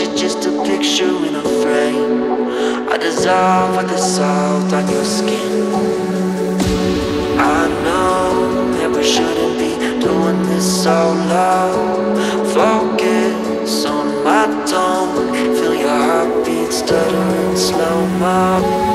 you're just a picture in a frame. I dissolve with the salt on your skin. I know that we shouldn't be doing this so low Focus on my tone. Feel your heartbeat stuttering slow-mo.